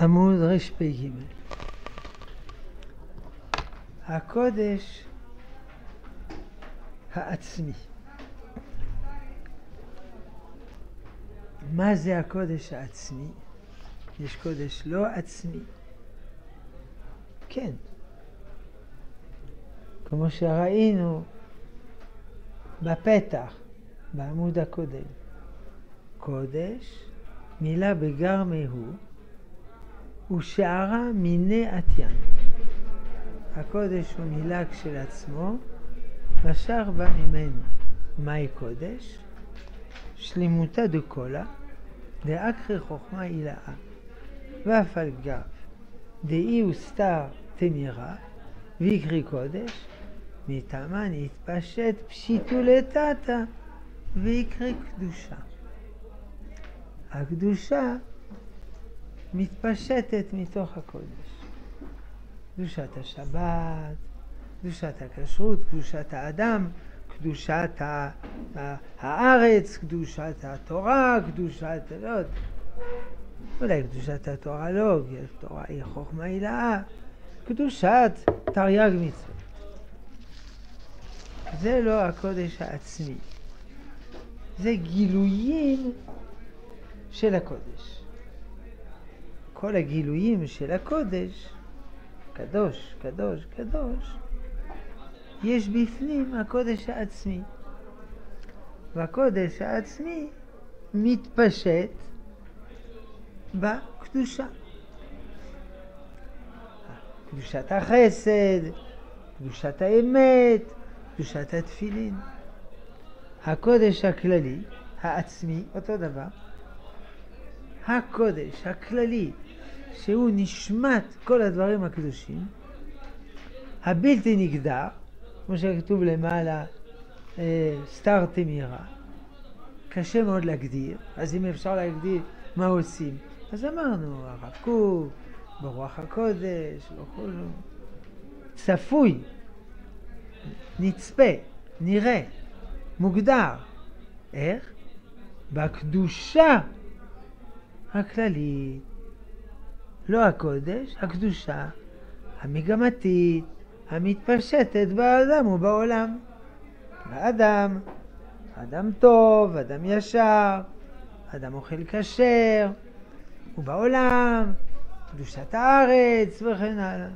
עמוד רפ"ג. הקודש העצמי. מה זה הקודש העצמי? יש קודש לא עצמי. כן. כמו שראינו בפתח, בעמוד הקודם. קודש, מילה בגרמי הוא, ושערה מיני עטיין. הקודש הוא מילה כשלעצמו, והשאר בא ממנו. מהי קודש? שלימותה דקולה, דאקרי חוכמה הילאה, ואף על גב, דאי וסתר תמירה, ויקרי קודש, מטעמה נתפשט פשיטו לטאטה, ויקרי קדושה. הקדושה מתפשטת מתוך הקודש. קדושת השבת, קדושת הכשרות, קדושת האדם, קדושת הארץ, קדושת התורה, קדושת... לא יודע. אולי קדושת התורה לא, כי התורה היא חוכמה הילאה. קדושת תרי"ג מצוות. זה לא הקודש העצמי. זה גילויים של הקודש. כל הגילויים של הקודש, קדוש, קדוש, קדוש, יש בפנים הקודש העצמי. והקודש העצמי מתפשט בקדושה. קדושת החסד, קדושת האמת, קדושת התפילין. הקודש הכללי, העצמי, אותו דבר. הקודש הכללי, שהוא נשמת כל הדברים הקדושים, הבלתי נגדר, כמו שכתוב למעלה, אה, סתר תמירה. קשה מאוד להגדיר, אז אם אפשר להגדיר מה עושים, אז אמרנו, הרב קוק, ברוח הקודש, וכולו. צפוי, נצפה, נראה, מוגדר. איך? בקדושה הכללית. לא הקודש, הקדושה המגמתית, המתפשטת באדם ובעולם. האדם, אדם טוב, אדם ישר, אדם אוכל כשר, ובעולם, קדושת הארץ וכן הלאה.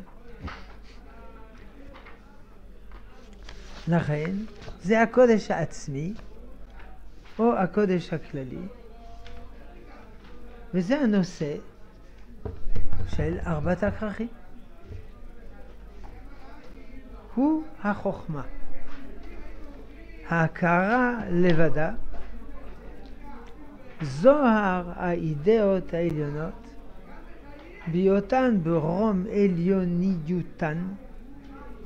לכן, זה הקודש העצמי, או הקודש הכללי, וזה הנושא של ארבעת הכרכים. הוא החוכמה. ההכרה לבדה, זוהר האידאות העליונות, בהיותן ברום עליוניותן,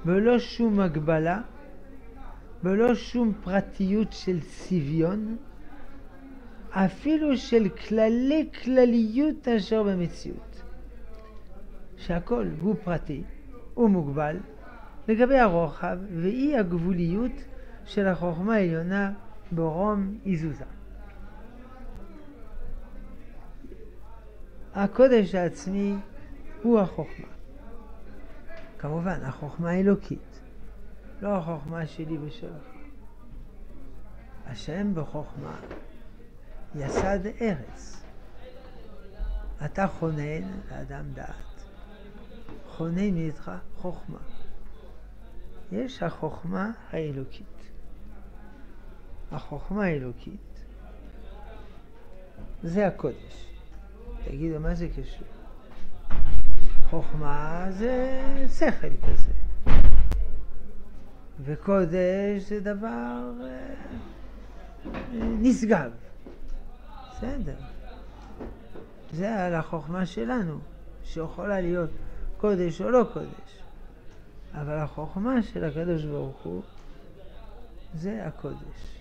בלא שום הגבלה, בלא שום פרטיות של צביון, אפילו של כללי כלליות אשר במציאות. שהכל הוא פרטי, הוא מוגבל, לגבי הרוחב ואי הגבוליות של החוכמה העליונה ברום איזוזה. הקודש העצמי הוא החוכמה. כמובן, החוכמה האלוקית, לא החוכמה שלי ושלך. השם בחוכמה יסד ארץ. אתה חונן לאדם דעת. חונן איתך חוכמה. יש החוכמה האלוקית. החוכמה האלוקית זה הקודש. תגידו, מה זה קשור? חוכמה זה שכל כזה. וקודש זה דבר אה, נשגב. בסדר. זה על החוכמה שלנו, שיכולה להיות קודש או לא קודש. אבל החוכמה של הקדוש ברוך הוא זה הקודש.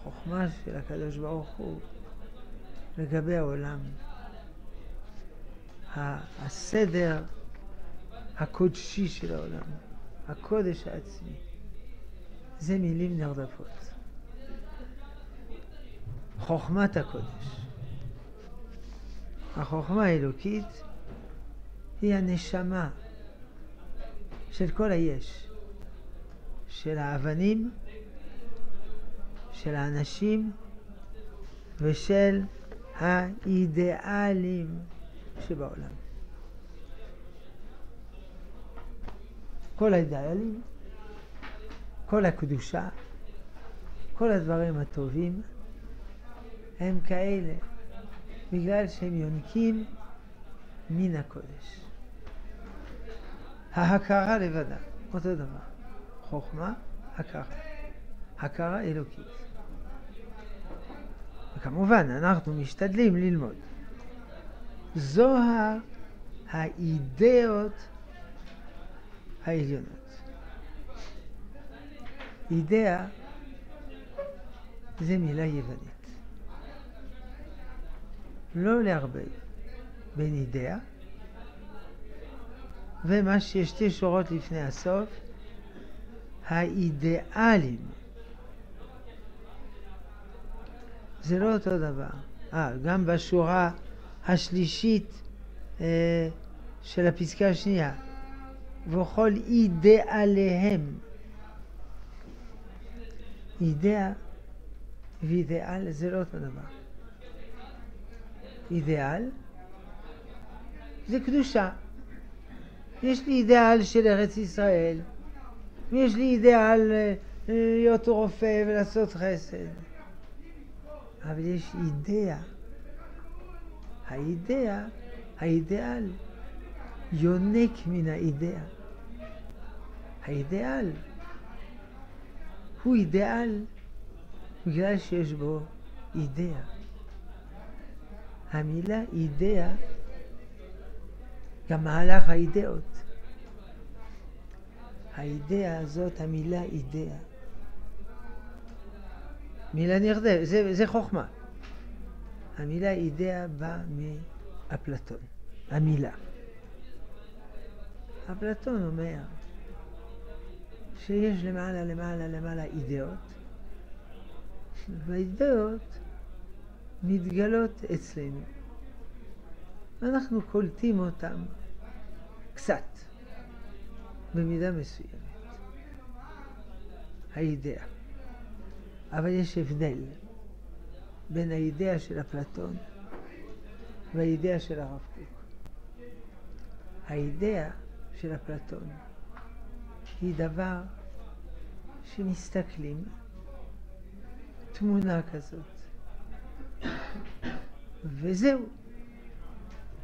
החוכמה של הקדוש ברוך הוא לגבי העולם. הסדר הקודשי של העולם, הקודש העצמי, זה מילים נרדפות. חוכמת הקודש. החוכמה האלוקית היא הנשמה של כל היש, של האבנים, של האנשים ושל האידיאלים שבעולם. כל האידיאלים, כל הקדושה, כל הדברים הטובים הם כאלה בגלל שהם יונקים מן הקודש. ההכרה לבדה, אותו דבר. חוכמה, הכרה. הכרה אלוקית. וכמובן, אנחנו משתדלים ללמוד. זו האידאות העליונות. אידאה זה מילה יוונית. לא לערבב בין אידאה ומה שיש שתי שורות לפני הסוף, האידיאלים. זה לא אותו דבר. אה, גם בשורה השלישית אה, של הפסקה השנייה, וכל אידיאליהם. אידאה ואידיאל זה לא אותו דבר. אידיאל זה קדושה. יש לי אידיאל של ארץ ישראל, ויש לי אידיאל אה, להיות רופא ולעשות חסד. אבל יש אידאה. האידאה, האידיאל, יונק מן האידאה. האידיאל הוא אידיאל בגלל שיש בו אידאה. המילה אידאה גם מהלך האידאות. האידאה הזאת, המילה אידאה. מילה נרדמת, זה, זה חוכמה. המילה אידאה באה מאפלטון, המילה. אפלטון אומר שיש למעלה למעלה למעלה אידאות, והאידאות מתגלות אצלנו. ואנחנו קולטים אותם קצת, במידה מסוימת. האידאה. אבל יש הבדל בין האידאה של אפלטון והאידאה של הרב קוק. האידאה של אפלטון היא דבר שמסתכלים, תמונה כזאת, וזהו.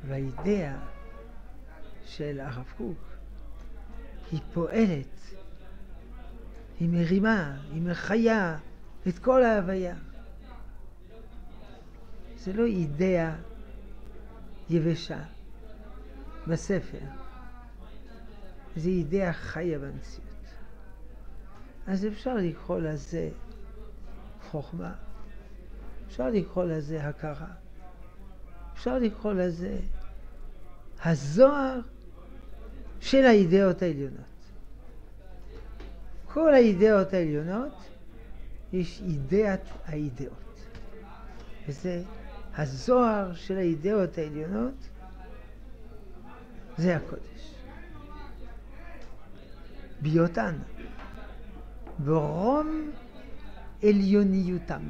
והאידאה של הרב קוק היא פועלת, היא מרימה, היא מחיה את כל ההוויה. זה לא אידאה יבשה בספר, זה אידאה חיה במציאות. אז אפשר לקרוא לזה חוכמה, אפשר לקרוא לזה הכרה. אפשר לקרוא לזה הזוהר של האידאות העליונות. כל האידאות העליונות, יש אידאת האידאות. וזה הזוהר של האידאות העליונות, זה הקודש. בהיותן ברום עליוניותם.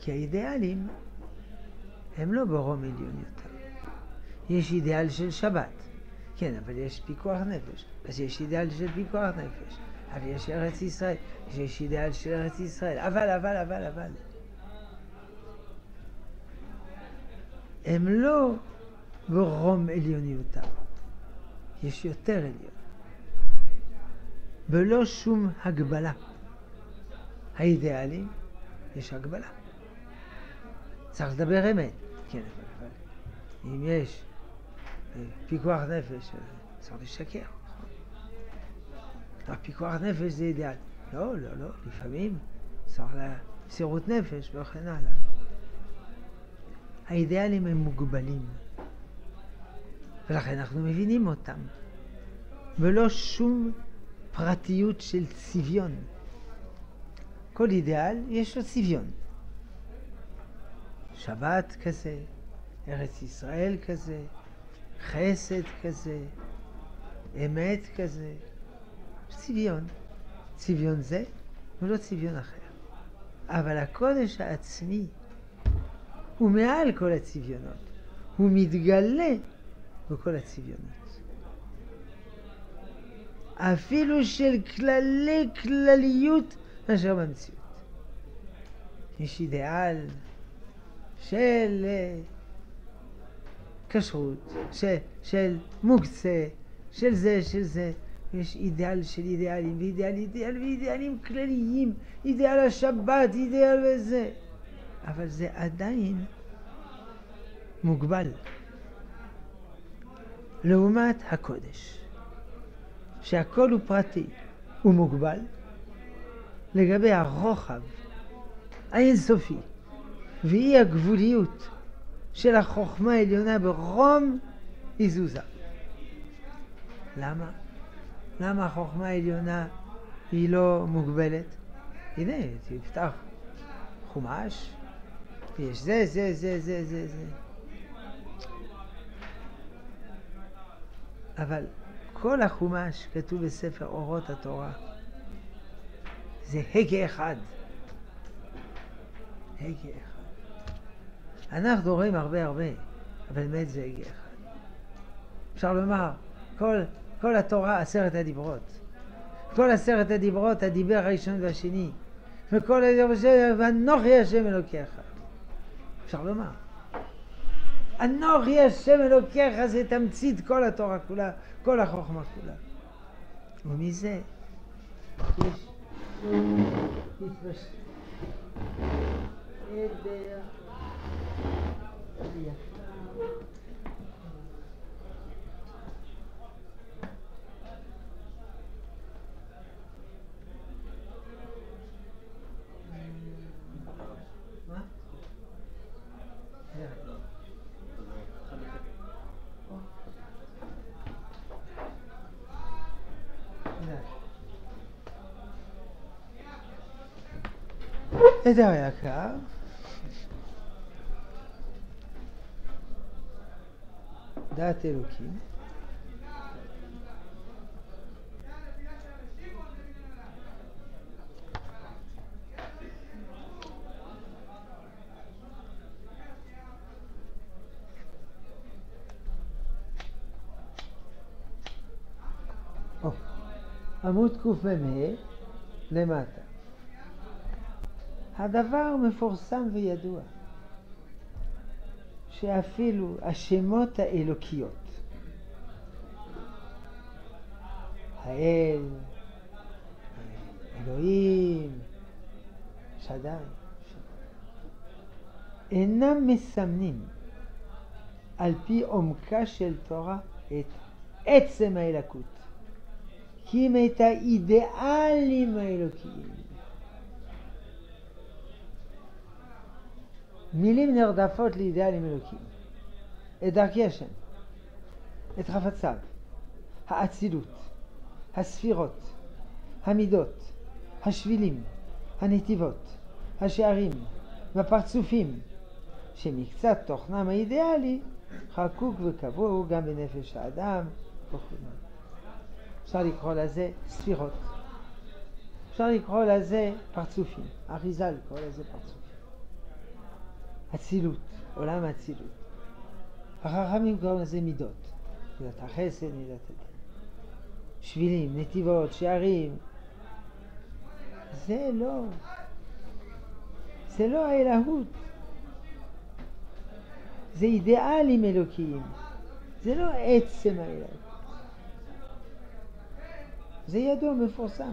כי האידיאלים הם לא ברום עליון יותר. יש אידיאל של שבת, כן, אבל יש פיקוח נפש, אז יש אידיאל של פיקוח נפש, אבל יש ארץ ישראל, יש אידיאל של ארץ ישראל, אבל, אבל, אבל, אבל. הם לא ברום עליוניותם, יש יותר עליון, בלא שום הגבלה. האידיאלים, יש הגבלה. צריך לדבר אמת. כן, אבל אם יש אה, פיקוח נפש, צריך לשקר. הפיקוח נפש זה אידיאל. לא, לא, לא, לפעמים צריך מסירות נפש וכן הלאה. האידיאלים הם מוגבלים, ולכן אנחנו מבינים אותם, ולא שום פרטיות של צביון. כל אידיאל יש לו צביון. שבת כזה, ארץ ישראל כזה, חסד כזה, אמת כזה. צביון. צביון זה ולא צביון אחר. אבל הקודש העצמי הוא מעל כל הצביונות. הוא מתגלה בכל הצביונות. אפילו של כללי כלליות מאשר במציאות. יש אידיאל של אה, כשרות, של, של מוקצה, של זה, של זה. יש אידיאל של אידיאלים, ואידיאל אידיאל ואידיאלים כלליים, אידיאל השבת, אידיאל וזה. אבל זה עדיין מוגבל. לעומת הקודש, שהכל הוא פרטי, הוא מוגבל, לגבי הרוחב האינסופי ואי הגבוליות של החוכמה העליונה ברום היא זוזה. למה? למה החוכמה העליונה היא לא מוגבלת? הנה, תפתח חומש, יש זה, זה, זה, זה, זה, זה. אבל כל החומש כתוב בספר אורות התורה. זה הגה אחד. הגה אחד. אנחנו רואים הרבה הרבה, אבל באמת זה הגה אחד. אפשר לומר, כל, כל התורה עשרת הדיברות. כל עשרת הדיברות, הדיבר הראשון והשני. וכל הדיבר השני, ואנוכי השם אלוקיך. אפשר לומר. אנוכי השם אלוקיך זה תמצית כל התורה כולה, כל החוכמה כולה. ומזה יש התפשטות. עדר היקר, דעת אלוקים, עמוד קמ"ה למטה. הדבר מפורסם וידוע, שאפילו השמות האלוקיות, האל, אלוהים, שדי, אינם מסמנים על פי עומקה של תורה את עצם האלקות, כי אם את האידיאלים האלוקיים. מילים נרדפות לאידאלים אלוקים. את דרכי השם, את חפציו, האצילות, הספירות, המידות, השבילים, הנתיבות, השערים והפרצופים, שמקצת תוכנם האידיאלי חקוק וקבוע גם בנפש האדם וכו'. אפשר לקרוא לזה ספירות. אפשר לקרוא לזה פרצופים. אריזה לקרוא לזה פרצופים. אצילות, עולם האצילות. החכמים קוראים לזה מידות, מידת החסד, מידת הדין. שבילים, נתיבות, שערים. זה לא, זה לא האלהות. זה אידיאלים אלוקיים, זה לא עצם האלוהות. זה ידוע מפורסם.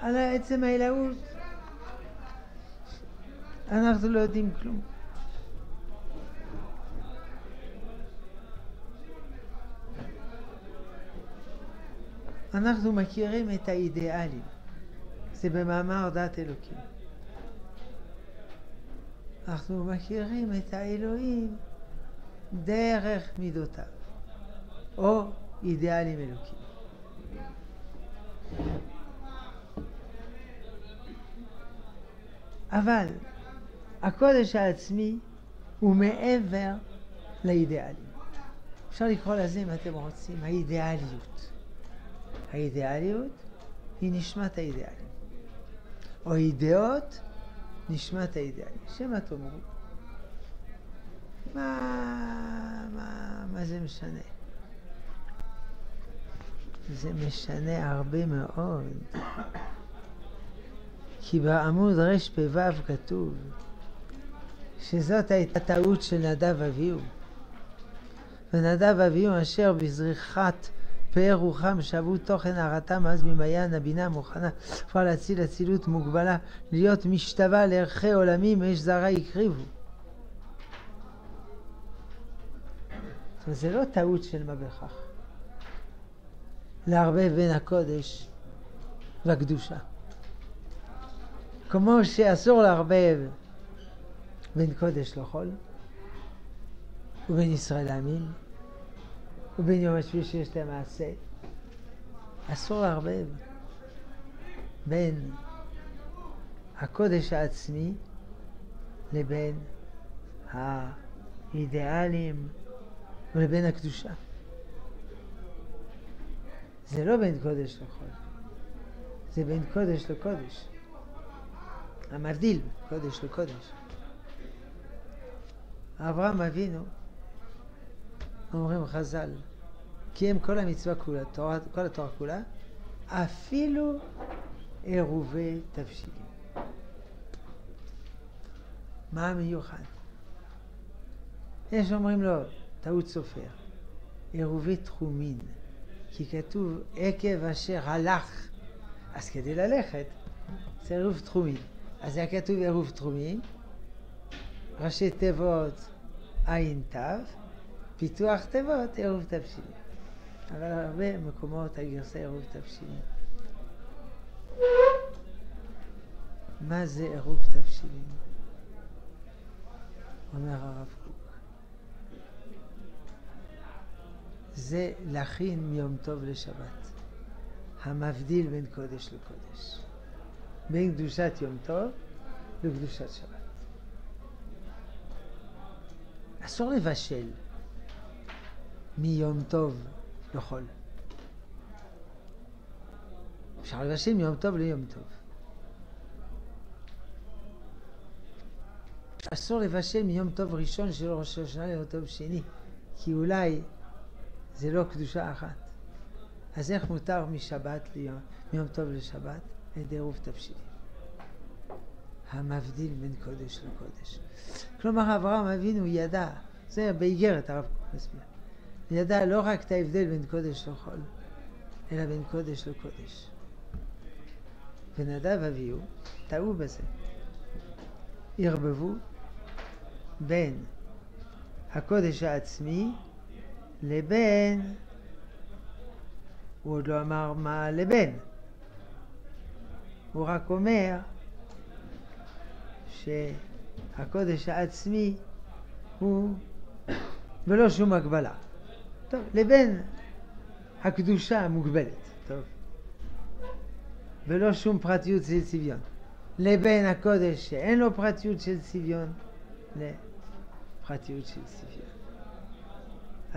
על עצם האלוהות אנחנו לא יודעים כלום. אנחנו מכירים את האידיאלים, זה במאמר דת אלוקים. אנחנו מכירים את האלוהים דרך מידותיו, או אידיאלים אלוקים. אבל הקודש העצמי הוא מעבר לאידיאלים. אפשר לקרוא לזה, אם אתם רוצים, האידיאליות. האידיאליות היא נשמת האידיאלים. או אידאות, נשמת האידיאלים. שמא תאמרו, מה, מה, מה זה משנה? זה משנה הרבה מאוד. כי בעמוד רפ"ו כתוב שזאת הייתה טעות של נדב אביהו. ונדב אביהו אשר בזריחת פאר רוחם שאבו תוכן הרתם אז ממעיין הבינה מוכנה כבר להציל אצילות מוגבלה להיות משתווה לערכי עולמים אש זרה הקריבו. זה לא טעות של מה בכך. לערבב בין הקודש והקדושה. כמו שאסור לערבב בין קודש לחול, ובין ישראל לעמים, ובין יום השביעי שיש להם מעשה. אסור לערבב בין הקודש העצמי לבין האידיאלים ולבין הקדושה. זה לא בין קודש לחול, זה בין קודש לקודש. המבדיל קודש לקודש. אברהם אבינו, אומרים חז"ל, קיים כל המצווה כולה, תורה, כל התורה כולה, אפילו עירובי תבשילים. מה המיוחד? יש אומרים לו, טעות סופר, עירובי תחומין, כי כתוב עקב אשר הלך, אז כדי ללכת זה עירוב תחומין. אז היה כתוב עירוב תחומין, ראשי תיבות תו, פיתוח תיבות עירוב תבשילים. אבל הרבה מקומות הגרסה עירוב תבשילים. מה זה עירוב תבשילים? אומר הרב קוק. זה להכין מיום טוב לשבת, המבדיל בין קודש לקודש, בין קדושת יום טוב לקדושת שבת. אסור לבשל מיום טוב לחול. אפשר לבשל מיום טוב ליום טוב. אסור לבשל מיום טוב ראשון של ראש השנה ליום טוב שני, כי אולי זה לא קדושה אחת. אז איך מותר משבת ליום, מיום טוב לשבת? עירוב תבשילים. המבדיל בין קודש לקודש. כלומר, אברהם אבינו ידע, זה באיגרת הרב קוק מסביר, ידע לא רק את ההבדל בין קודש לחול, אלא בין קודש לקודש. ונדב אביהו טעו בזה. ערבבו בין הקודש העצמי לבין, הוא עוד לא אמר מה לבין, הוא רק אומר שהקודש העצמי הוא ולא שום הגבלה. טוב, לבין הקדושה המוגבלת, טוב, ולא שום פרטיות של צביון, לבין הקודש שאין לו פרטיות של צביון, לפרטיות של צביון.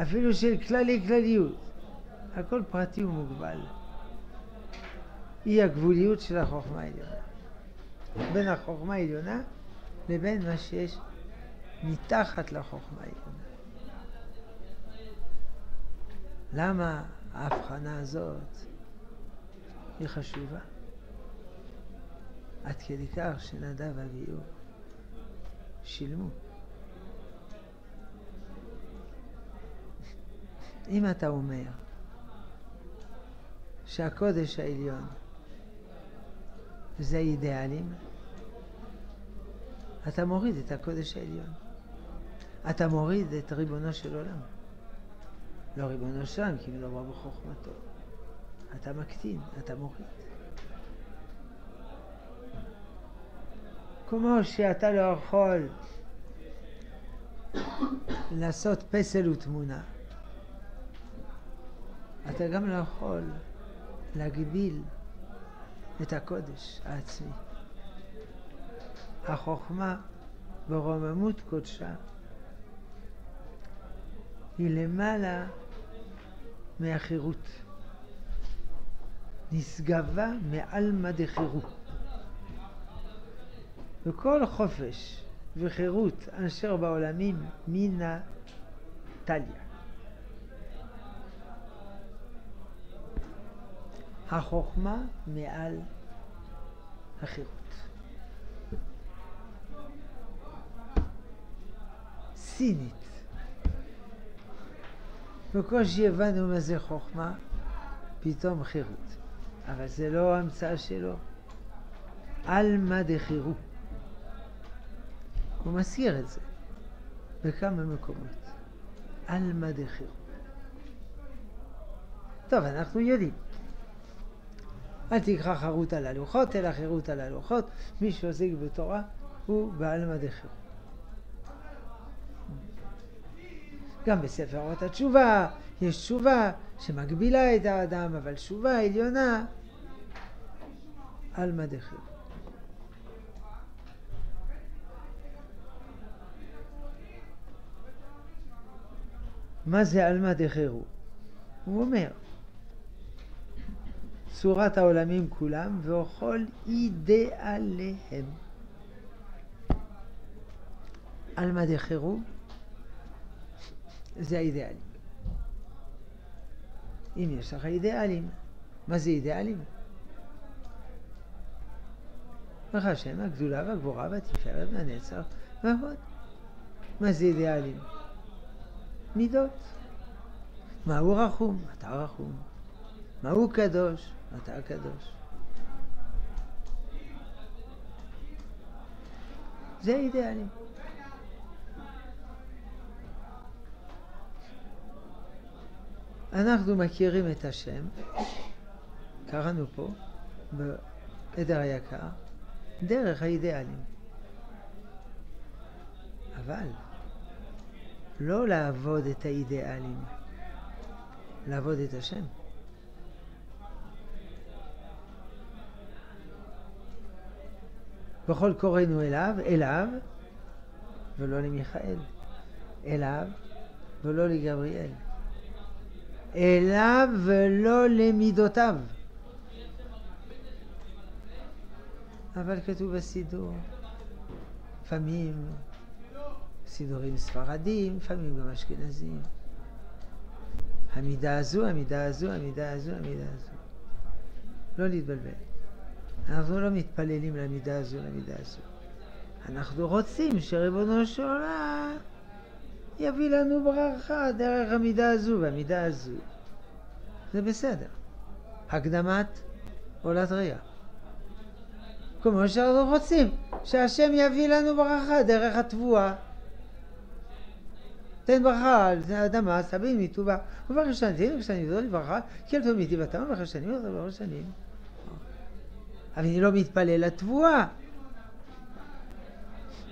אפילו של כללי כלליות, הכל פרטי ומוגבל. היא הגבוליות של החוכמה העליונה. בין החוכמה העליונה לבין מה שיש מתחת לחוכמה העליונה. למה ההבחנה הזאת היא חשובה? עד כדי כך שנדב אביהו שילמו. אם אתה אומר שהקודש העליון זה אידיאלים, אתה מוריד את הקודש העליון. אתה מוריד את ריבונו של עולם. לא ריבונו של עולם, כי מדובר בחוכמתו. אתה מקטין, אתה מוריד. כמו שאתה לא יכול לעשות פסל ותמונה, אתה גם לא יכול להגביל את הקודש העצמי. החוכמה ברוממות קודשה. היא למעלה מהחירות. נשגבה מעלמא דחירו. וכל חופש וחירות אשר בעולמים מן טליה. החוכמה מעל החירות. סינית. בקושי הבנו מה זה חוכמה, פתאום חירות. אבל זה לא המצאה שלו. עלמא דחירו. הוא מזכיר את זה בכמה מקומות. עלמא דחירו. טוב, אנחנו יודעים. אל תקרא חרות על הלוחות, אלא חירות על הלוחות. מי שעוסק בתורה הוא בעלמא דחירו. גם בספר אורות התשובה יש תשובה שמגבילה את האדם, אבל תשובה עליונה על מדחיר. מה זה עלמא דחירו? הוא אומר, צורת העולמים כולם ואוכל אידאליהם. עלמא דחירו זה האידאלים. אם יש לך אידאלים, מה זה אידאלים? לך השם הגדולה והגבורה והתפארת והנצח וההוד. מה זה אידאלים? מידות. מהו רחום? אתה רחום. מהו קדוש? אתה קדוש. זה אידאלים. אנחנו מכירים את השם, קראנו פה, בעדר היקר, דרך האידיאלים. אבל לא לעבוד את האידיאלים, לעבוד את השם. בכל קוראנו אליו, אליו, ולא למיכאל, אליו ולא לגבריאל. אליו ולא למידותיו. אבל כתוב בסידור, לפעמים סידורים ספרדים, לפעמים גם אשכנזים. המידה הזו, המידה הזו, המידה הזו, המידה הזו. לא להתבלבל. אנחנו לא מתפללים למידה הזו, למידה הזו. אנחנו רוצים שריבונו של עולם יביא לנו ברכה דרך המידה הזו והמידה הזו. זה בסדר. הקדמת עולת ראייה. כמו שאנחנו רוצים, שהשם יביא לנו ברכה דרך התבואה. תן ברכה על האדמה, סבין מטובה, וברך שנים, שנים, וזו לברכה, כי אל תאמר מטבעתם, וברך שנים, וברך שנים. אבל אני לא מתפלל לתבואה.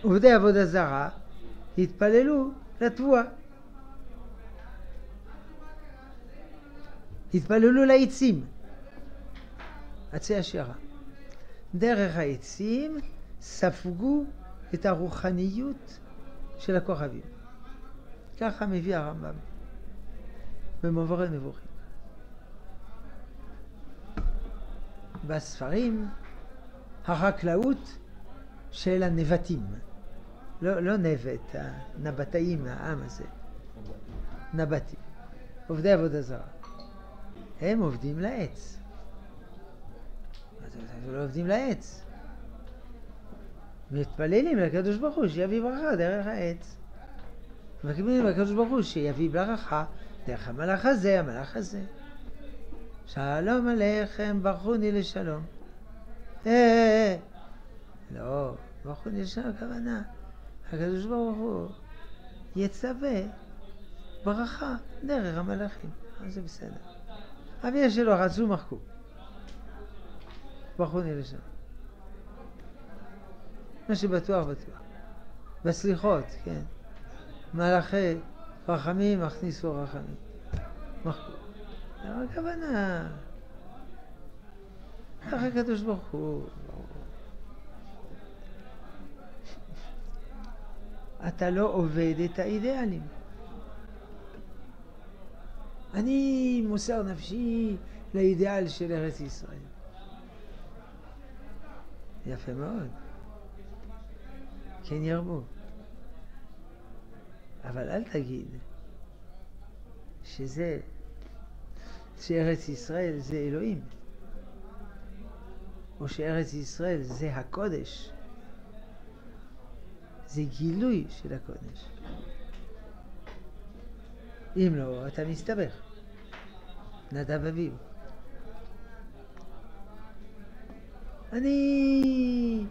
עובדי עבודה זרה התפללו לתבואה. התפללו לעצים, עצי השירה. דרך העצים ספגו את הרוחניות של הכוכבים. ככה מביא הרמב"ם במעברי נבוכים. בספרים החקלאות של הנבטים. לא, לא נבט, הנבטאים, העם הזה. נבטים. עובדי עבודה זרה. הם עובדים לעץ. הם לא עובדים לעץ. מתפללים לקדוש ברוך הוא שיביא ברכה דרך העץ. מקבלים לקדוש ברוך הוא שיביא ברכה דרך המלאך הזה, המלאך הזה. שלום עליכם, ברכוני לשלום. אה, אה, אה. לא, ברכוני לשלום הכוונה. הקדוש ברוך הוא יצווה ברכה דרך המלאכים. אז זה בסדר. אביה שלו רצו מחקו. ברכוני לשם. מה שבטוח בטוח. בסליחות, כן. מלאכי רחמים הכניסו רחמים. מחקו. מה הכוונה? ככה הקדוש ברוך הוא. אתה לא עובד את האידיאלים. אני מוסר נפשי לאידיאל של ארץ ישראל. יפה מאוד. כן ירבו. אבל אל תגיד שזה, שארץ ישראל זה אלוהים, או שארץ ישראל זה הקודש. זה גילוי של הקודש. אם לא, אתה מסתבך. נדב אביו. אני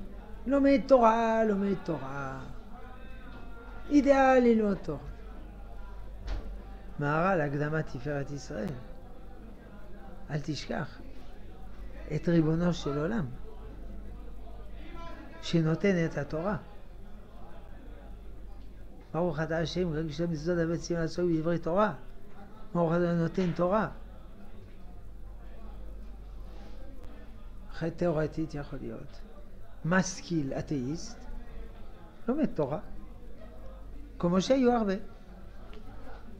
לומד תורה, לומד תורה. אידיאל ללמוד תורה. מהר"ל, הקדמת תפארת ישראל. אל תשכח את ריבונו של עולם, שנותן את התורה. ברוך אתה השם, רק בשביל מצוות הבית ציון לעסוק בדברי תורה. ברוך אתה נותן תורה. אחרי תיאורטית יכול להיות. משכיל אתאיסט, לומד תורה. כמו שהיו הרבה.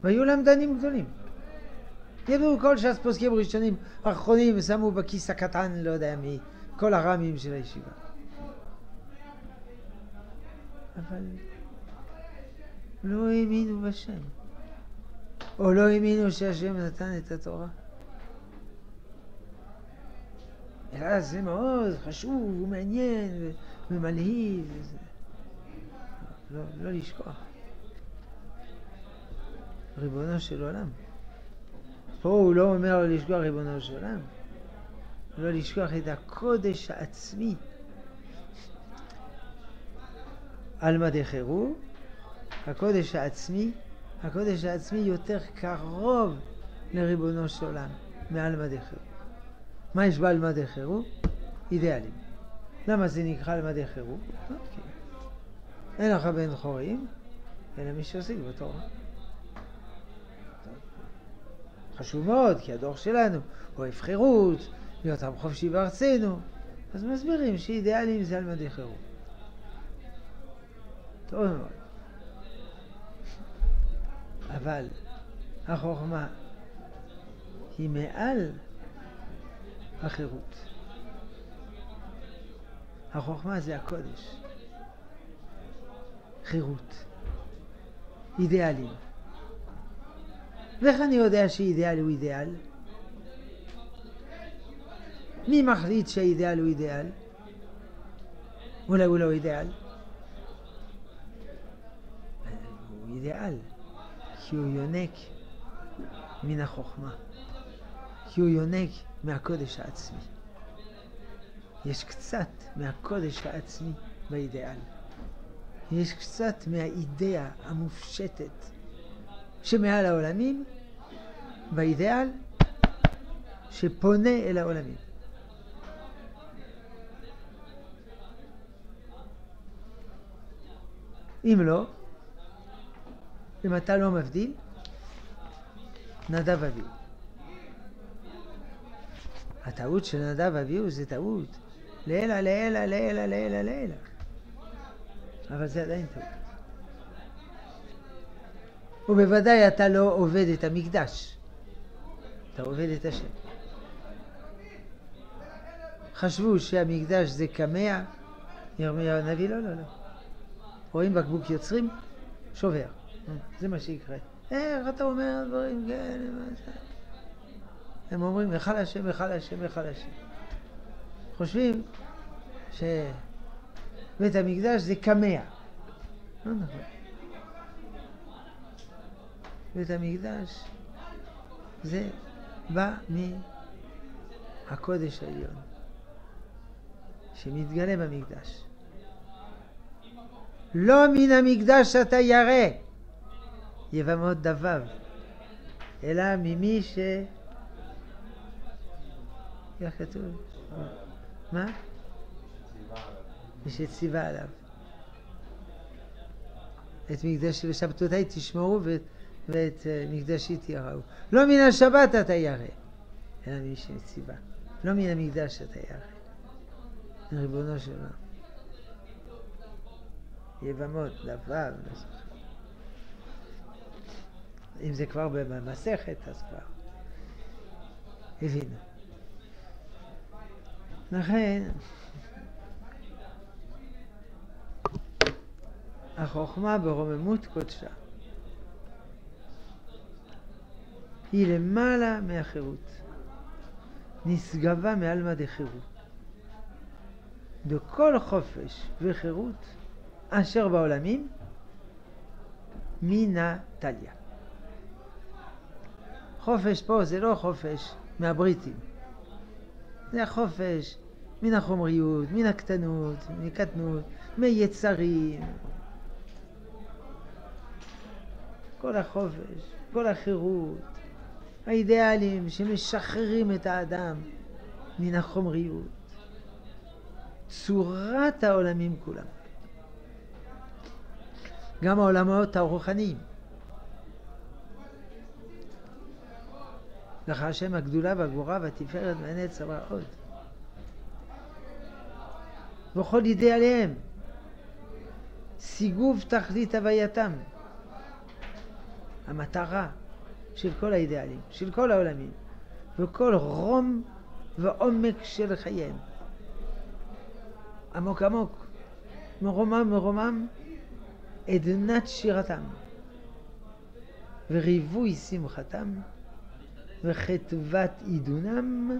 והיו למדנים גדולים. ידעו כל ש"ס פוסקים ראשונים, אחרונים, ושמו בכיס הקטן, לא יודע מי, כל הרמים של הישיבה. אבל לא האמינו בשם. או לא האמינו שהשם נתן את התורה. אלא זה מאוד חשוב ומעניין ומלהיב. וזה. לא, לא לשכוח. ריבונו של עולם. פה הוא לא אומר לא לשכוח ריבונו של עולם, לא לשכוח את הקודש העצמי. על מדי חירום הקודש העצמי, הקודש העצמי יותר קרוב לריבונו של עולם מעל מדי חירום. מה יש בעל מדי חירום? אידיאלים. למה זה נקרא על מדי חירום? אוקיי. אין לך בן חורים, אלא מי שעוסק בתורה. חשוב מאוד, כי הדור שלנו אוהב חירות, להיות עם חופשי בארצנו. אז מסבירים שאידיאלים זה על מדי חירום. טוב מאוד. אבל החוכמה היא מעל החירות. החוכמה זה הקודש. חירות. אידיאלים. ואיך אני יודע שאידיאל הוא אידיאל? מי מחליט שהאידיאל הוא אידיאל? אולי הוא לא אידיאל? הוא אידיאל. כי הוא יונק מן החוכמה, כי הוא יונק מהקודש העצמי. יש קצת מהקודש העצמי באידיאל. יש קצת מהאידאה המופשטת שמעל העולמים, באידיאל שפונה אל העולמים. אם לא, אם אתה לא מבדיל, נדב אביהו. הטעות של נדב אביהו זה טעות. לעילא, לעילא, לעילא, לעילא, לעילא. אבל זה עדיין טעות. ובוודאי אתה לא עובד את המקדש, אתה עובד את השם. חשבו שהמקדש זה קמע, ירמיהו הנביא, לא, לא, לא. רואים בקבוק יוצרים? שובר. זה מה שיקרה. איך אתה אומר דברים כאלה? הם אומרים, היכל השם, היכל השם, היכל השם. חושבים שבית המקדש זה קמע. לא נכון. בית המקדש זה בא מהקודש העליון, שמתגלה במקדש. לא מן המקדש אתה ירא. יבמות דבב, אלא ממי ש... איך כתוב? מה? מי שציווה עליו. את מקדש שבתותי תשמעו ואת אה, מקדשי תיראו. לא מן השבת אתה ירא, אלא ממי שציווה. לא מן המקדש אתה ירא. ריבונו של עולם. יבמות, דף אם זה כבר במסכת, אז כבר הבינו. לכן, החוכמה ברוממות קודשה היא למעלה מהחירות, נשגבה מעלמא דחירות. בכל חופש וחירות אשר בעולמים מן הטליה. חופש פה זה לא חופש מהבריטים, זה החופש מן החומריות, מן הקטנות, מקטנות, מיצרים. כל החופש, כל החירות, האידיאלים שמשחררים את האדם מן החומריות. צורת העולמים כולם. גם העולמות הרוחניים. לך השם הגדולה והגבורה והתפארת והנצר והעוד. וכל ידי עליהם סיגוב תכלית הווייתם. המטרה של כל האידיאלים, של כל העולמים, וכל רום ועומק של חייהם. עמוק עמוק, מרומם מרומם, עדנת שירתם, וריבוי שמחתם, וחטבת עידונם,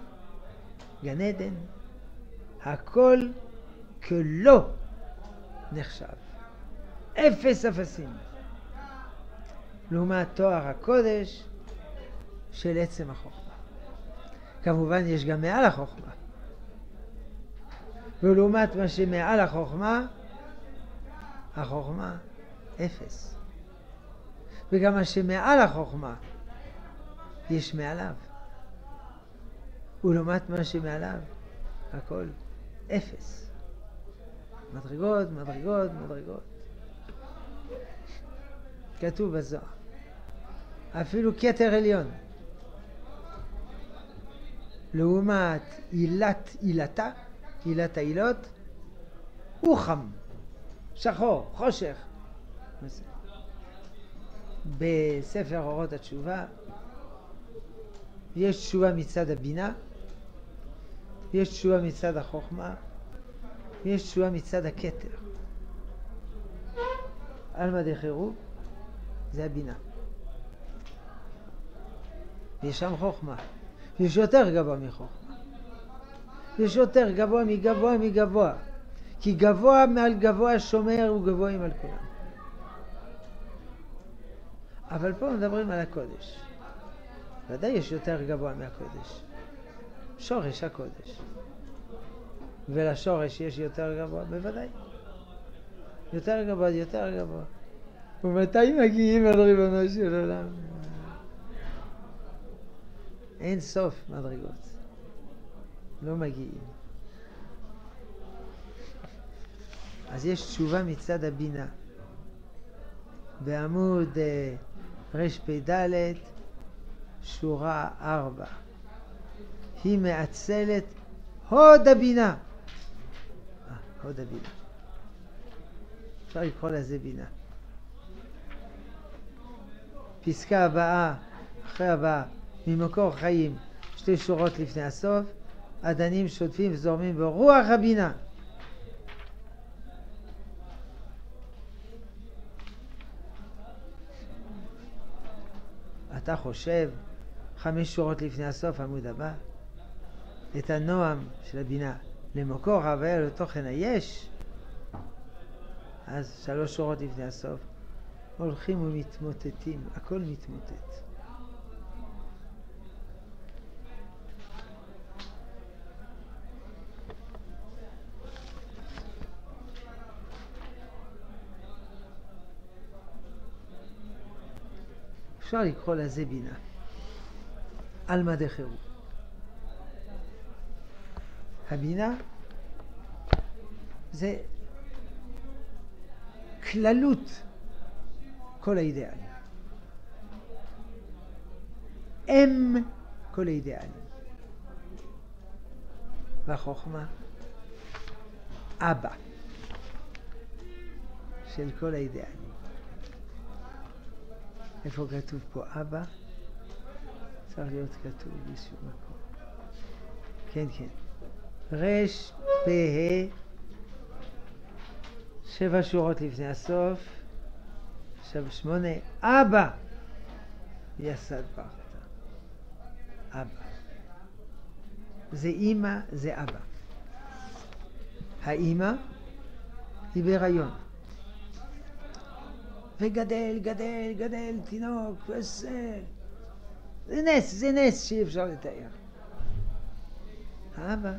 גן עדן, הכל כלא נחשב. אפס אפסים. לעומת תואר הקודש של עצם החוכמה. כמובן יש גם מעל החוכמה. ולעומת מה שמעל החוכמה, החוכמה אפס. וגם מה שמעל החוכמה, יש מעליו. ולעומת מה שמעליו, הכל אפס. מדרגות, מדרגות, מדרגות. כתוב בזוהר. אפילו כתר עליון. לעומת עילת עילתה, עילת העילות, הוא חם, שחור, חושך. בספר אורות התשובה יש תשובה מצד הבינה, יש תשובה מצד החוכמה, יש תשובה מצד הכתר. עלמא דחירו זה הבינה. יש שם חוכמה. יש יותר גבוה מחוכמה. יש יותר גבוה מגבוה מגבוה. כי גבוה מעל גבוה שומר וגבוה על כולם. אבל פה מדברים על הקודש. ודאי יש יותר גבוה מהקודש. שורש הקודש. ולשורש יש יותר גבוה? בוודאי. יותר גבוה, יותר גבוה. ומתי מגיעים אל ריבונו של עולם? אין סוף מדרגות. לא מגיעים. אז יש תשובה מצד הבינה. בעמוד אה, רפ"ד, שורה ארבע. היא מעצלת הוד הבינה. אה, הוד הבינה. אפשר לקרוא לזה בינה. פסקה הבאה, אחרי הבאה, ממקור חיים, שתי שורות לפני הסוף, אדנים שוטפים וזורמים ברוח הבינה. אתה חושב, חמש שורות לפני הסוף, עמוד הבא, את הנועם של הבינה למקור ההוויה לתוכן היש, אז שלוש שורות לפני הסוף, הולכים ומתמוטטים, הכל מתמוטט. אפשר לקרוא לזה בינה. עלמא דחירו. הבינה זה כללות כל האידיאלים. אם כל האידיאלים. והחוכמה, אבא של כל האידאלים. איפה כתוב פה אבא? צריך להיות כתוב באיזשהו מקום. כן, כן. רש, פה, שבע שורות לפני הסוף, עכשיו שמונה, אבא יסד פרטה. אבא. זה אימא, זה אבא. האימא היא בהיריון. וגדל, גדל, גדל, תינוק, וזה... זה נס, זה נס שאי אפשר לתאר. האבא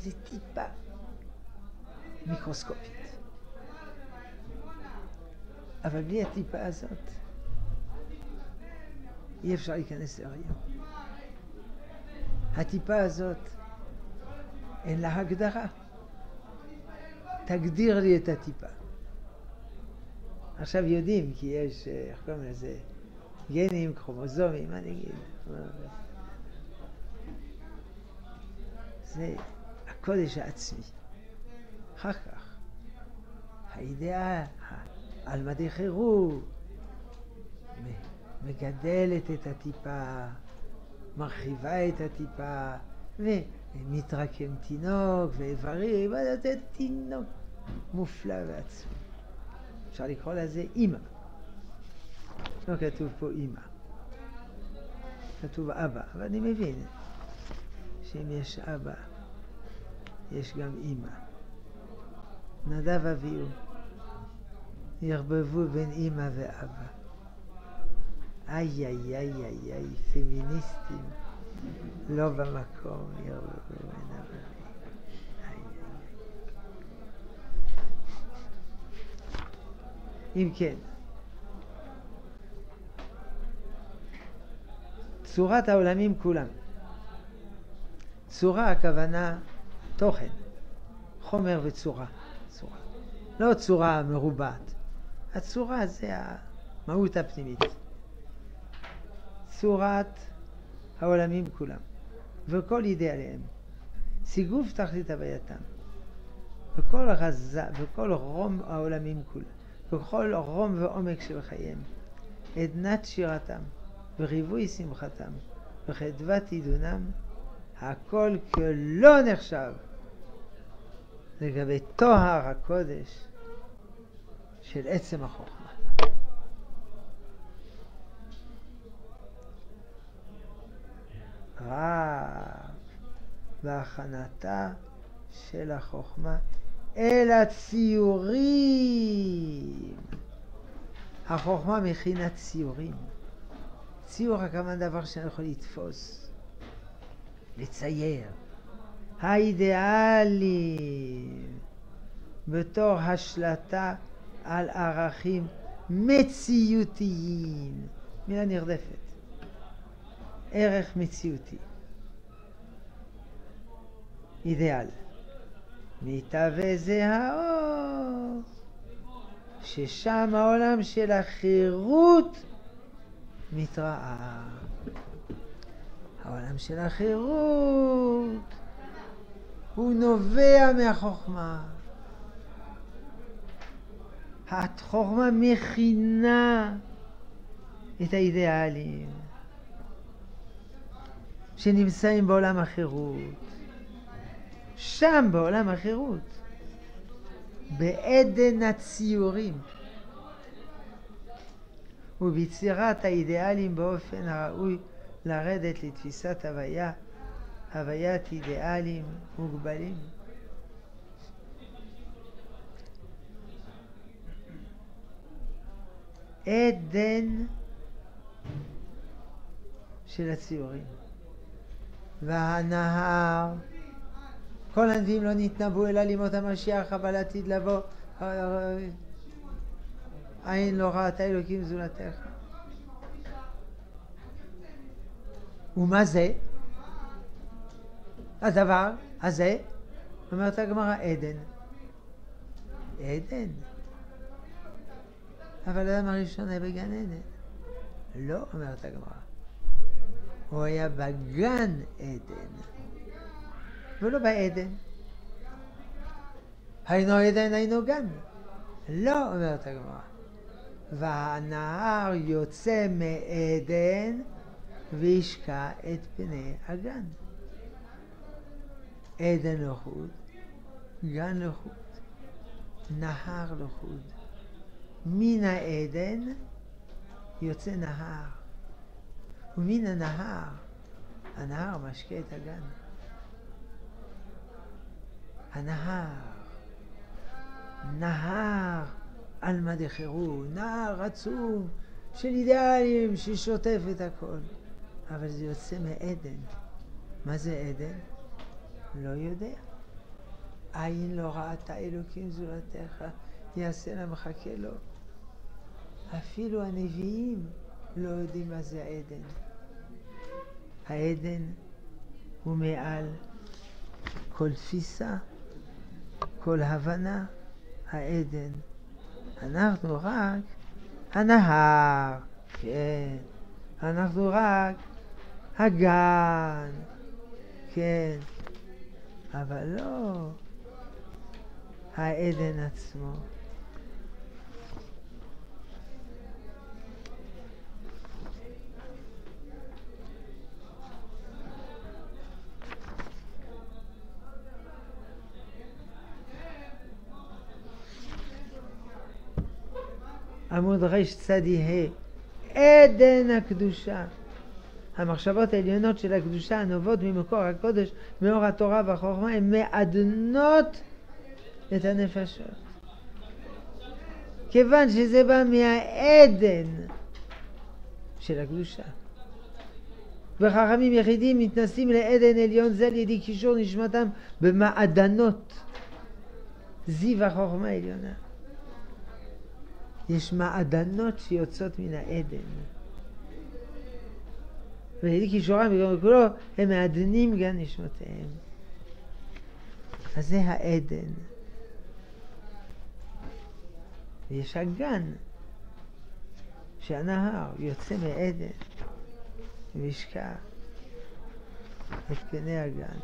זה טיפה מיקרוסקופית. אבל בלי הטיפה הזאת אי אפשר להיכנס להריון. הטיפה הזאת אין לה הגדרה. תגדיר לי את הטיפה. עכשיו יודעים, כי יש, אה, איך קוראים לזה, גנים, כרומוזומים, מה נגיד? זה הקודש העצמי. אחר כך, האידאה, על מדי חירות, מגדלת את הטיפה, מרחיבה את הטיפה, ומתרקם תינוק ואיברים, תינוק מופלא ועצמי. אפשר לקרוא לזה אימא. לא כתוב פה אימא, כתוב אבא, אבל אני מבין שאם יש אבא, יש גם אימא. נדב אביהו, ירבבו בין אימא ואבא. איי איי איי איי איי, פמיניסטים, לא במקום, ירבבו בין אבא אם כן, צורת העולמים כולם. צורה הכוונה תוכן, חומר וצורה. צורה. לא צורה מרובעת. הצורה זה המהות הפנימית. צורת העולמים כולם, וכל אידאליהם. סיגוף תכלית הווייתם. וכל רזה, וכל רום העולמים כולם. וכל רום ועומק של חייהם. עדנת שירתם. וריבוי שמחתם, וחדוות עידונם, הכל כלא נחשב לגבי טוהר הקודש של עצם החוכמה. רק בהכנתה של החוכמה אל הציורים. החוכמה מכינה ציורים. ציור הכוונה דבר שאני יכול לתפוס, לצייר. האידיאלים בתור השלטה על ערכים מציאותיים, מילה נרדפת, ערך מציאותי, אידיאל. מתהווה זה האור, ששם העולם של החירות מתראה. העולם של החירות הוא נובע מהחוכמה. החוכמה מכינה את האידיאלים שנמצאים בעולם החירות. שם בעולם החירות, בעדן הציורים. וביצירת האידיאלים באופן הראוי לרדת לתפיסת הוויה, הוויית אידיאלים מוגבלים. עדן של הציורים. והנהר, כל הנביאים לא נתנבאו אלא לימות המשיח, אבל עתיד לבוא עין לא ראתה אלוקים זולתך. ומה זה? הדבר הזה, אומרת הגמרא, עדן. עדן. אבל האדם הראשון היה בגן עדן. לא, אומרת הגמרא. הוא היה בגן עדן, ולא בעדן. היינו עדן, היינו גן. לא, אומרת הגמרא. והנהר יוצא מעדן וישקע את פני הגן. עדן לחוד, גן לחוד, נהר לחוד. מן העדן יוצא נהר, ומן הנהר, הנהר משקה את הגן. הנהר, נהר על מדי חירות, נהר עצום של אידיאלים ששוטף את הכל. אבל זה יוצא מעדן. מה זה עדן? לא יודע. עין לא ראתה אלוקים זולתך, יעשה לה מחכה לו. אפילו הנביאים לא יודעים מה זה העדן. העדן הוא מעל כל תפיסה, כל הבנה, העדן. אנחנו רק הנהר, כן, אנחנו רק הגן, כן, אבל לא העדן עצמו. עמוד רצ"ה, עדן הקדושה. המחשבות העליונות של הקדושה הנובעות ממקור הקודש, מאור התורה והחוכמה, הן מעדנות את הנפשות. כיוון שזה בא מהעדן של הקדושה. וחכמים יחידים מתנסים לעדן עליון זה על ידי קישור נשמתם במעדנות זיו החוכמה העליונה. יש מעדנות שיוצאות מן העדן. וידי כישורם וגם כולו, הם מעדנים גם נשמותיהם. אז זה העדן. ויש הגן, שהנהר יוצא מעדן וישקע את פני הגן.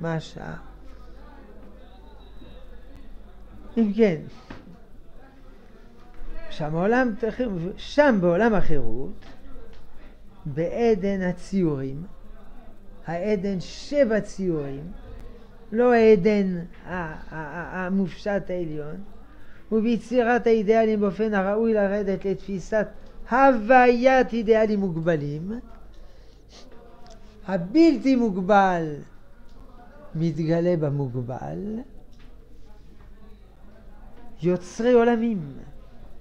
מה השעה? כן, שם, בעולם, שם בעולם החירות, בעדן הציורים, העדן שבע ציורים, לא העדן המופשט העליון, וביצירת האידיאלים באופן הראוי לרדת לתפיסת הוויית אידיאלים מוגבלים, הבלתי מוגבל מתגלה במוגבל, יוצרי עולמים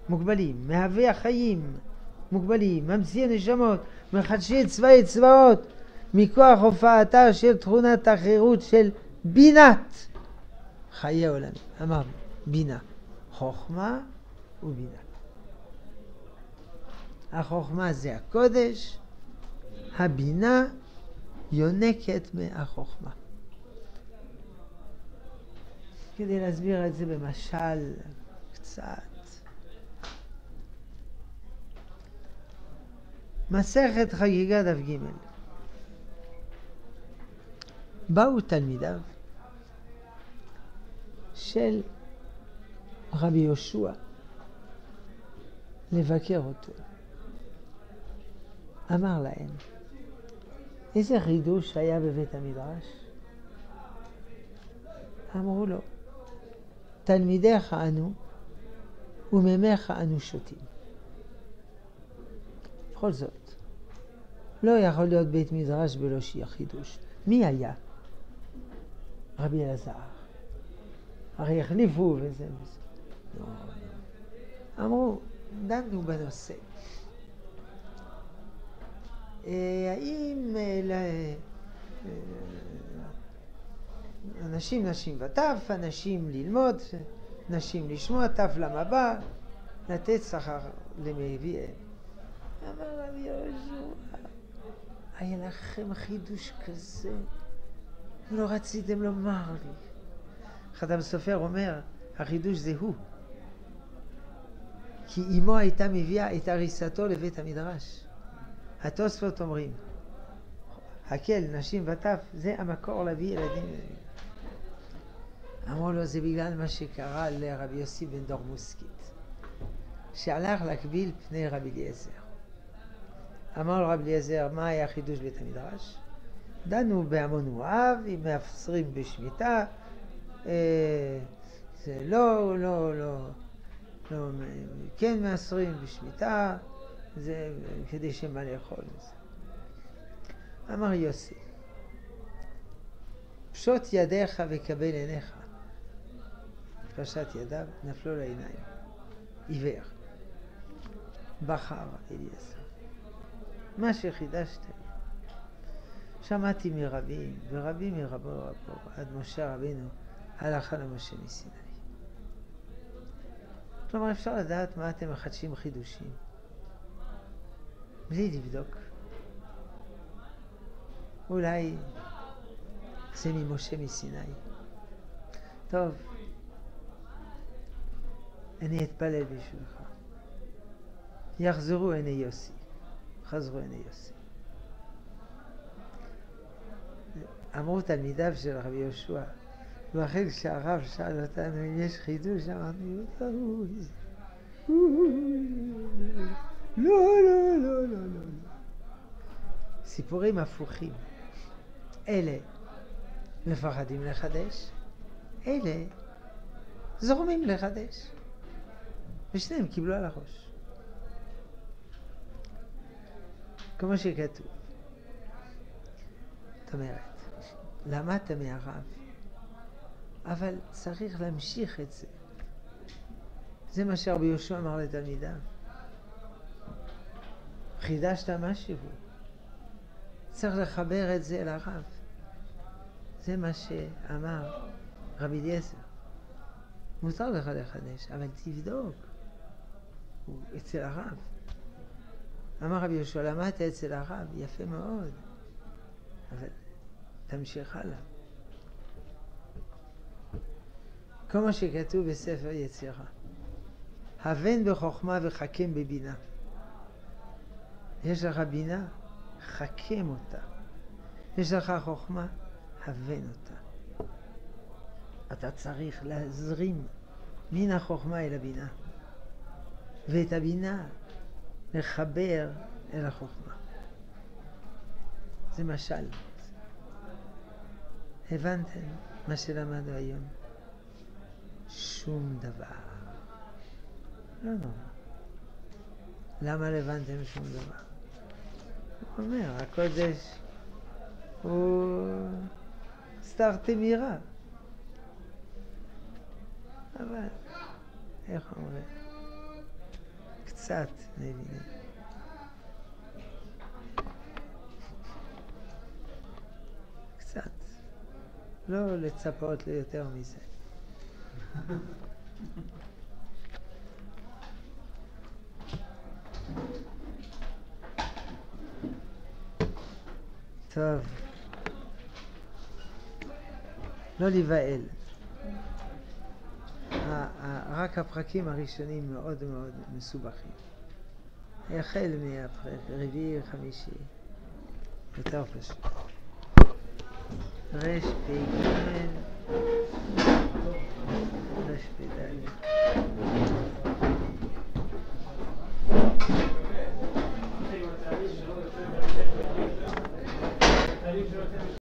מוגבלים, מהווה החיים מוגבלים, ממציא הנשמות, מחדשי צבאי צבאות, מכוח הופעתה של תכונת החירות של בינת חיי עולמים. אמרנו, בינה, חוכמה ובינה. החוכמה זה הקודש, הבינה יונקת מהחוכמה. כדי להסביר את זה במשל קצת. מסכת חגיגה דף ג' באו תלמידיו של רבי יהושע לבקר אותו. אמר להם, איזה חידוש היה בבית המדרש? אמרו לו, תלמידיך אנו ומימיך אנו שותים. בכל זאת, לא יכול להיות בית מדרש בלא שיהיה חידוש. מי היה? רבי אלעזר. הרי החליפו וזה וזה. לא. אמרו, דנו בנושא. אה, האם אה, אנשים נשים וטף, אנשים ללמוד, נשים לשמוע, טף למבע, לתת שכר למביאיהם. אמר רבי יהושע, היה לכם חידוש כזה, לא רציתם לומר לי. חתם סופר אומר, החידוש זה הוא. כי אמו הייתה מביאה את הריסתו לבית המדרש. התוספות אומרים, הקל, נשים וטף, זה המקור להביא ילדים. אמרו לו, זה בגלל מה שקרה לרבי יוסי בן דורמוסקית, שהלך להקביל פני רבי אליעזר. אמר לו רבי אליעזר, מה היה חידוש בית המדרש? דנו בהמון מואב, אם מאפסרים בשמיטה, אה, זה לא, לא, לא, לא, כן מאסרים בשמיטה, זה כדי שמה לאכול. אמר יוסי, פשוט ידיך וקבל עיניך. פשט ידיו, נפלו לעיניים. עיוור. בחר אליעזר. מה שחידשת לי. שמעתי מרבים, ורבים מרבו רבו, עד משה רבינו הלכה למשה מסיני. כלומר, אפשר לדעת מה אתם מחדשים חידושים, בלי לבדוק. אולי זה ממשה מסיני. טוב, אני אתפלל בשבילך. יחזרו עיני יוסי. חזרו עיני יוסי. אמרו תלמידיו של רבי יהושע, ואחרי כשהרב שאל אותנו אם יש חידוש, אמרנו, לא, לא, לא, לא, לא. סיפורים הפוכים. אלה מפחדים לחדש, אלה זורמים לחדש. ושניהם קיבלו על הראש. כמו שכתוב. זאת אומרת, למדת מהרב, אבל צריך להמשיך את זה. זה מה שרבי יהושע אמר לתלמידיו. חידשת משהו, צריך לחבר את זה אל הרב. זה מה שאמר רבי אליעזר. מותר לך לחדש, אבל תבדוק. הוא אצל הרב. אמר רבי יהושע, למדת אצל הרב, יפה מאוד, אבל תמשיך הלאה. כל מה שכתוב בספר יצירה. הבן בחוכמה וחכם בבינה. יש לך בינה, חכם אותה. יש לך חוכמה, הבן אותה. אתה צריך להזרים מן החוכמה אל הבינה. ואת הבינה לחבר אל החוכמה. זה משל. הבנתם מה שלמדנו היום? שום דבר. לא נורא. למה לא הבנתם שום דבר? הוא אומר, הקודש הוא סתרתי מירה. אבל, איך אומרים? קצת מבינים. קצת. לא לצפות ליותר מזה. טוב. לא להיבהל. רק הפרקים הראשונים מאוד מאוד מסובכים. החל מהפרק רביעי וחמישי, יותר פשוט. רפ"ג, רפ"ד